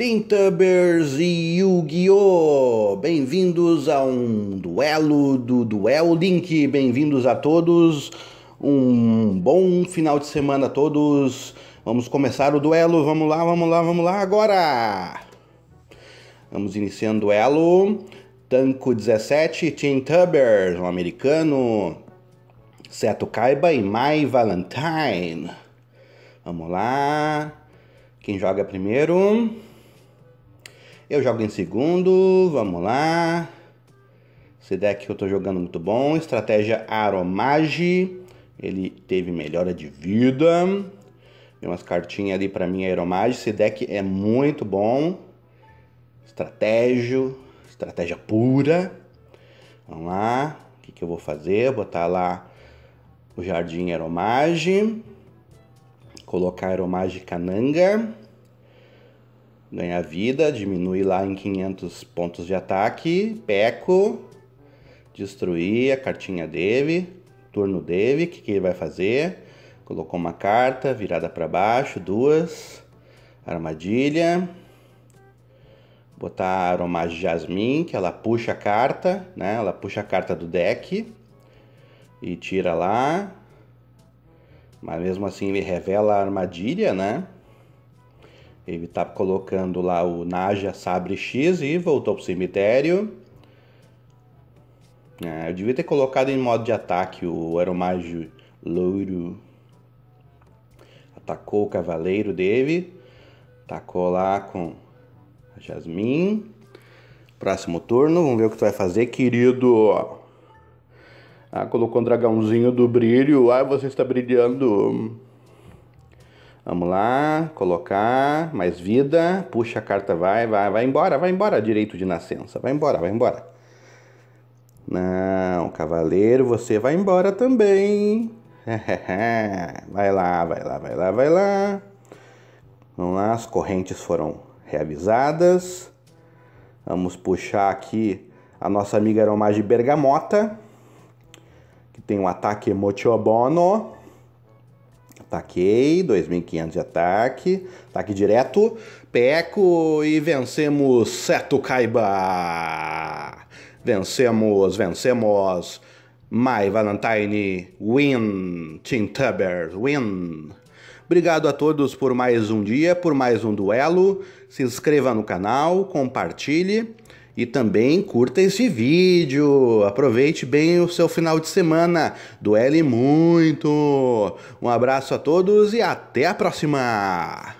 Tintubbers e Yu-Gi-Oh! Bem-vindos a um duelo do Duel Link. Bem-vindos a todos. Um bom final de semana a todos. Vamos começar o duelo. Vamos lá, vamos lá, vamos lá agora. Vamos iniciando o duelo. Tanco 17, Tintubbers, um americano. Seto Kaiba e Mai Valentine. Vamos lá. Quem joga primeiro? Eu jogo em segundo, vamos lá. Esse deck que eu tô jogando muito bom. Estratégia Aromage. Ele teve melhora de vida. Tem umas cartinhas ali para mim, Aromage. Esse deck é muito bom. Estratégia. Estratégia pura. Vamos lá. O que, que eu vou fazer? Botar lá o Jardim Aromage. Colocar Aromage Cananga ganhar vida, diminui lá em 500 pontos de ataque, peco, destruir a cartinha dele, turno dele, o que, que ele vai fazer? Colocou uma carta, virada para baixo, duas, armadilha, botar aromagem Jasmine, que ela puxa a carta, né? Ela puxa a carta do deck e tira lá, mas mesmo assim ele revela a armadilha, né? Ele tá colocando lá o Naja Sabre X e voltou pro cemitério. É, eu devia ter colocado em modo de ataque o Aeromágio Louro. Atacou o cavaleiro dele. Atacou lá com a Jasmine. Próximo turno, vamos ver o que tu vai fazer, querido. Ah, colocou um dragãozinho do brilho. Ah, você está brilhando. Vamos lá, colocar mais vida, puxa a carta, vai, vai, vai embora, vai embora, direito de nascença, vai embora, vai embora. Não, cavaleiro, você vai embora também. vai lá, vai lá, vai lá, vai lá. Vamos lá, as correntes foram reavisadas. Vamos puxar aqui a nossa amiga Aromage Bergamota, que tem um ataque Mochiobono. Ataquei, 2.500 de ataque, ataque direto, peco e vencemos Seto Kaiba. Vencemos, vencemos. My Valentine, win. Team Tubbers, win. Obrigado a todos por mais um dia, por mais um duelo. Se inscreva no canal, compartilhe. E também curta esse vídeo, aproveite bem o seu final de semana, duele muito. Um abraço a todos e até a próxima!